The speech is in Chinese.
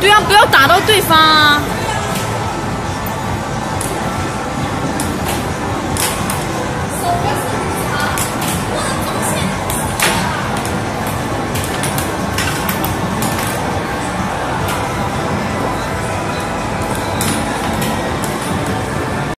对啊不要打到对方啊。